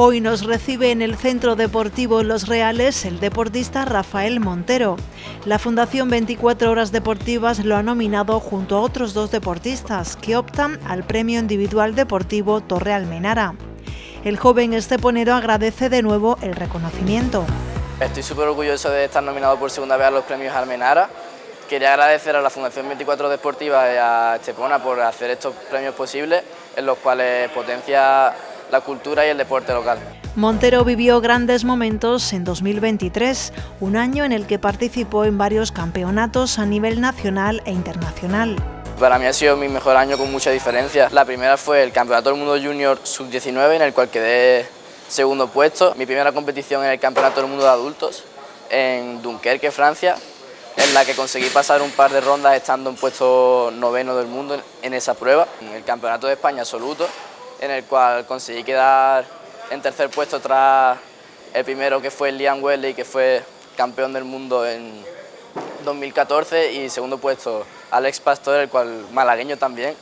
Hoy nos recibe en el Centro Deportivo Los Reales el deportista Rafael Montero. La Fundación 24 Horas Deportivas lo ha nominado junto a otros dos deportistas que optan al Premio Individual Deportivo Torre Almenara. El joven esteponero agradece de nuevo el reconocimiento. Estoy súper orgulloso de estar nominado por segunda vez a los premios Almenara. Quería agradecer a la Fundación 24 Deportivas y a Estepona por hacer estos premios posibles, en los cuales potencia la cultura y el deporte local. Montero vivió grandes momentos en 2023, un año en el que participó en varios campeonatos a nivel nacional e internacional. Para mí ha sido mi mejor año con mucha diferencia. La primera fue el Campeonato del Mundo Junior Sub-19, en el cual quedé segundo puesto. Mi primera competición en el Campeonato del Mundo de Adultos, en Dunkerque, Francia, en la que conseguí pasar un par de rondas estando en puesto noveno del mundo en esa prueba. En el Campeonato de España absoluto, en el cual conseguí quedar en tercer puesto tras el primero que fue Liam Wesley, que fue campeón del mundo en 2014, y segundo puesto Alex Pastor, el cual malagueño también,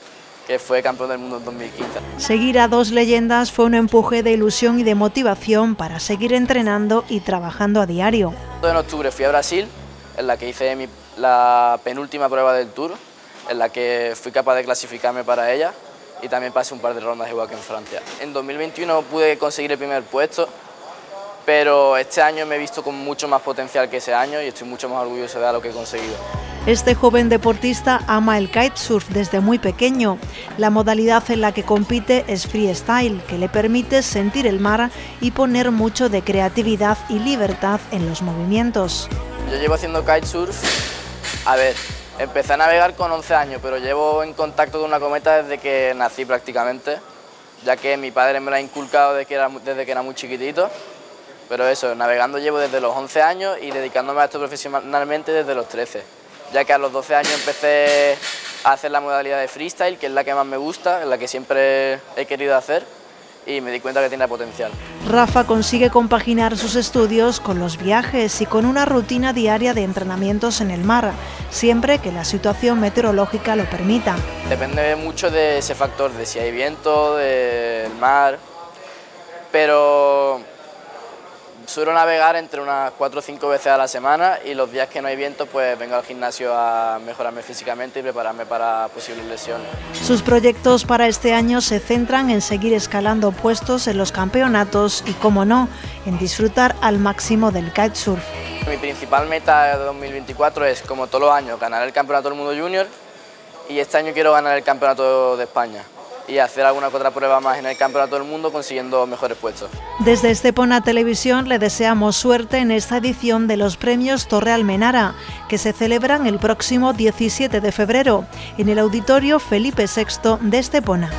que fue campeón del mundo en 2015. Seguir a dos leyendas fue un empuje de ilusión y de motivación para seguir entrenando y trabajando a diario. En octubre fui a Brasil, en la que hice la penúltima prueba del Tour, en la que fui capaz de clasificarme para ella y también pasé un par de rondas igual que en Francia. En 2021 pude conseguir el primer puesto, pero este año me he visto con mucho más potencial que ese año y estoy mucho más orgulloso de lo que he conseguido. Este joven deportista ama el kitesurf desde muy pequeño. La modalidad en la que compite es freestyle, que le permite sentir el mar y poner mucho de creatividad y libertad en los movimientos. Yo llevo haciendo kitesurf, a ver, Empecé a navegar con 11 años, pero llevo en contacto con una cometa desde que nací prácticamente, ya que mi padre me lo ha inculcado desde que era, desde que era muy chiquitito. Pero eso, navegando llevo desde los 11 años y dedicándome a esto profesionalmente desde los 13, ya que a los 12 años empecé a hacer la modalidad de freestyle, que es la que más me gusta, la que siempre he querido hacer y me di cuenta que tiene potencial. Rafa consigue compaginar sus estudios con los viajes y con una rutina diaria de entrenamientos en el mar, siempre que la situación meteorológica lo permita. Depende mucho de ese factor, de si hay viento, del mar, pero suelo navegar entre unas 4 o 5 veces a la semana y los días que no hay viento pues vengo al gimnasio a mejorarme físicamente y prepararme para posibles lesiones. Sus proyectos para este año se centran en seguir escalando puestos en los campeonatos y, como no, en disfrutar al máximo del kitesurf. Mi principal meta de 2024 es, como todos los años, ganar el Campeonato del Mundo Junior y este año quiero ganar el Campeonato de España y hacer alguna otra prueba más en el Campeonato del Mundo consiguiendo mejores puestos. Desde Estepona Televisión le deseamos suerte en esta edición de los premios Torre Almenara, que se celebran el próximo 17 de febrero en el Auditorio Felipe VI de Estepona.